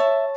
you